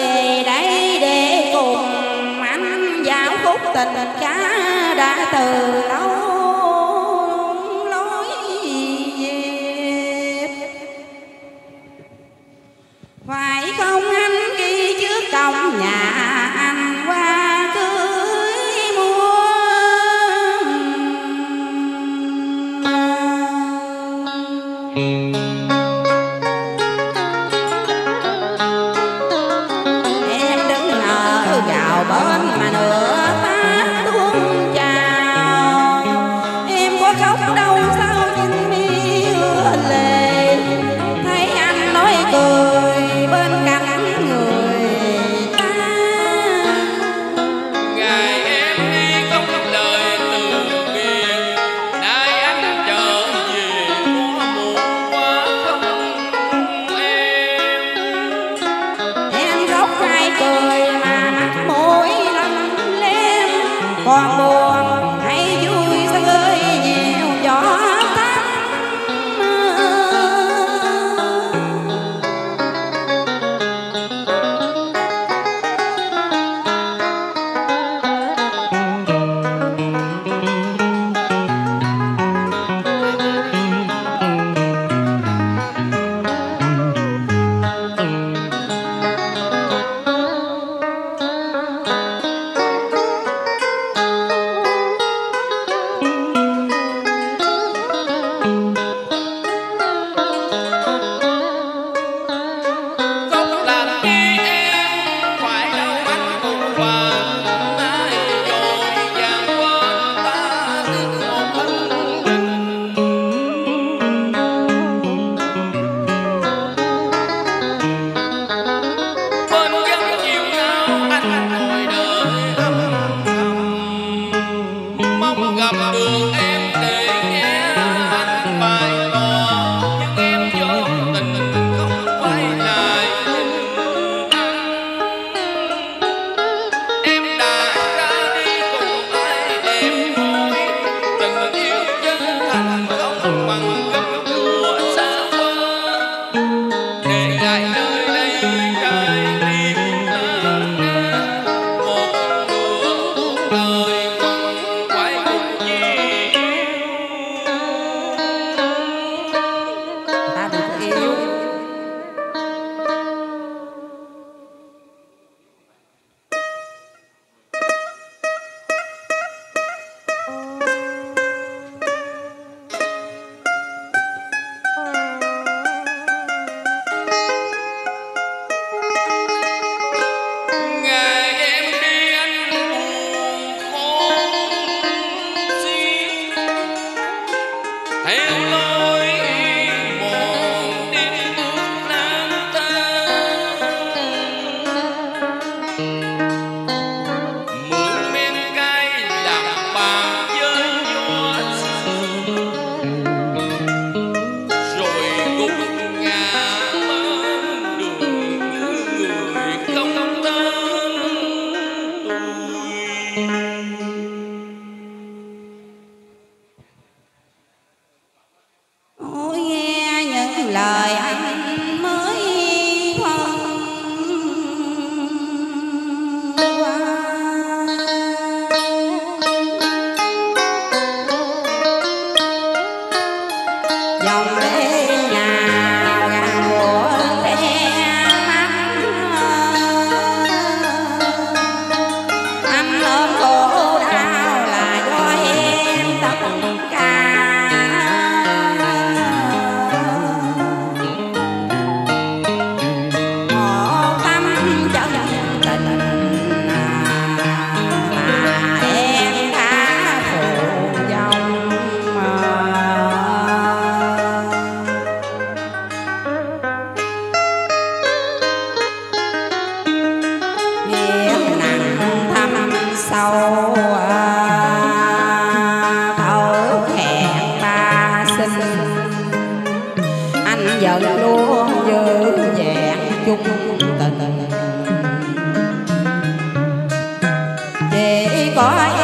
về đây để cùng anh giao khúc tình cá đã từ lâu. up. bye.